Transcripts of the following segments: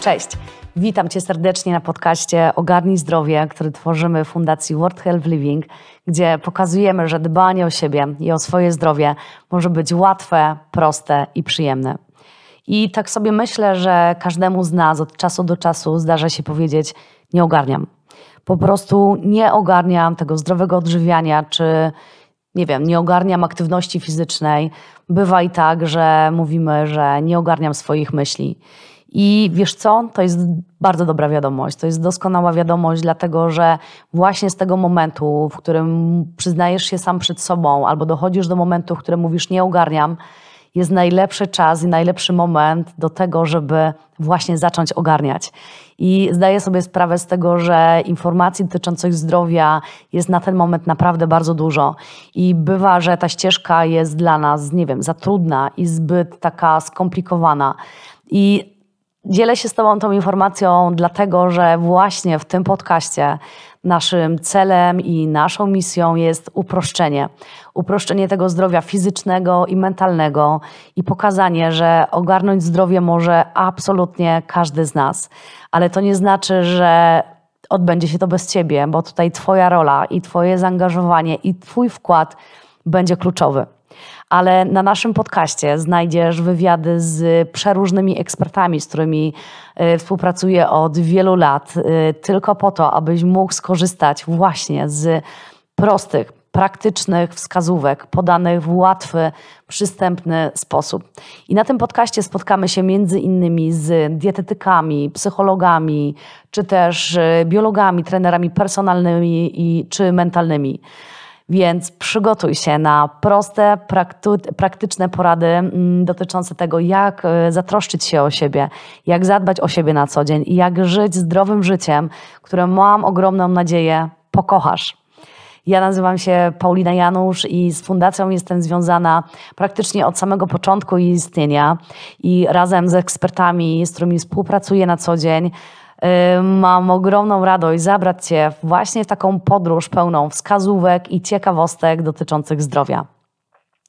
Cześć. Witam Cię serdecznie na podcaście Ogarnij Zdrowie, który tworzymy w Fundacji World Health Living, gdzie pokazujemy, że dbanie o siebie i o swoje zdrowie może być łatwe, proste i przyjemne. I tak sobie myślę, że każdemu z nas od czasu do czasu zdarza się powiedzieć: Nie ogarniam. Po prostu nie ogarniam tego zdrowego odżywiania, czy nie wiem, nie ogarniam aktywności fizycznej. Bywa i tak, że mówimy, że nie ogarniam swoich myśli. I wiesz co? To jest bardzo dobra wiadomość. To jest doskonała wiadomość, dlatego że właśnie z tego momentu, w którym przyznajesz się sam przed sobą, albo dochodzisz do momentu, w którym mówisz nie ogarniam, jest najlepszy czas i najlepszy moment do tego, żeby właśnie zacząć ogarniać. I zdaję sobie sprawę z tego, że informacji dotyczących zdrowia jest na ten moment naprawdę bardzo dużo. I bywa, że ta ścieżka jest dla nas, nie wiem, za trudna i zbyt taka skomplikowana. I Dzielę się z Tobą tą informacją, dlatego że właśnie w tym podcaście naszym celem i naszą misją jest uproszczenie. Uproszczenie tego zdrowia fizycznego i mentalnego i pokazanie, że ogarnąć zdrowie może absolutnie każdy z nas. Ale to nie znaczy, że odbędzie się to bez Ciebie, bo tutaj Twoja rola i Twoje zaangażowanie i Twój wkład będzie kluczowy ale na naszym podcaście znajdziesz wywiady z przeróżnymi ekspertami, z którymi e, współpracuję od wielu lat, e, tylko po to, abyś mógł skorzystać właśnie z prostych, praktycznych wskazówek podanych w łatwy, przystępny sposób. I na tym podcaście spotkamy się między innymi z dietetykami, psychologami, czy też e, biologami, trenerami personalnymi i, czy mentalnymi. Więc przygotuj się na proste, praktyczne porady mm, dotyczące tego, jak e, zatroszczyć się o siebie, jak zadbać o siebie na co dzień i jak żyć zdrowym życiem, które mam ogromną nadzieję pokochasz. Ja nazywam się Paulina Janusz i z fundacją jestem związana praktycznie od samego początku jej istnienia i razem z ekspertami, z którymi współpracuję na co dzień, mam ogromną radość zabrać Cię właśnie w taką podróż pełną wskazówek i ciekawostek dotyczących zdrowia.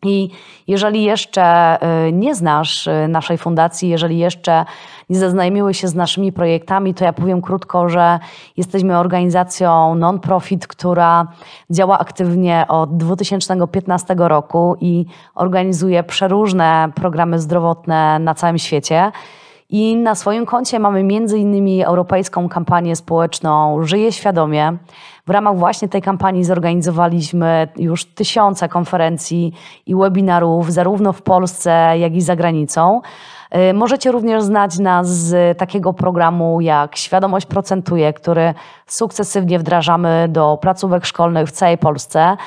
I jeżeli jeszcze y, nie znasz y, naszej fundacji, jeżeli jeszcze nie zaznajomiłeś się z naszymi projektami, to ja powiem krótko, że jesteśmy organizacją non-profit, która działa aktywnie od 2015 roku i organizuje przeróżne programy zdrowotne na całym świecie. I na swoim koncie mamy między innymi europejską kampanię społeczną Żyję Świadomie. W ramach właśnie tej kampanii zorganizowaliśmy już tysiące konferencji i webinarów, zarówno w Polsce, jak i za granicą. Y, możecie również znać nas z takiego programu jak Świadomość Procentuje, który sukcesywnie wdrażamy do placówek szkolnych w całej Polsce.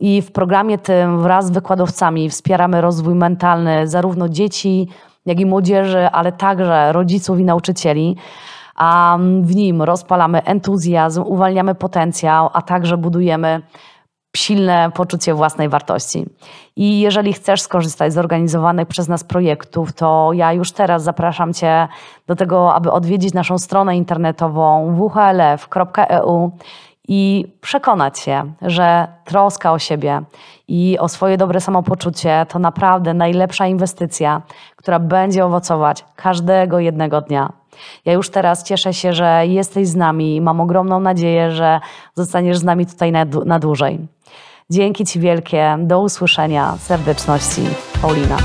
I w programie tym wraz z wykładowcami wspieramy rozwój mentalny zarówno dzieci, jak i młodzieży, ale także rodziców i nauczycieli. A w nim rozpalamy entuzjazm, uwalniamy potencjał, a także budujemy silne poczucie własnej wartości. I jeżeli chcesz skorzystać z organizowanych przez nas projektów, to ja już teraz zapraszam Cię do tego, aby odwiedzić naszą stronę internetową whlf.eu i przekonać się, że troska o siebie i o swoje dobre samopoczucie to naprawdę najlepsza inwestycja, która będzie owocować każdego jednego dnia. Ja już teraz cieszę się, że jesteś z nami i mam ogromną nadzieję, że zostaniesz z nami tutaj na, na dłużej. Dzięki Ci wielkie, do usłyszenia, serdeczności, Paulina.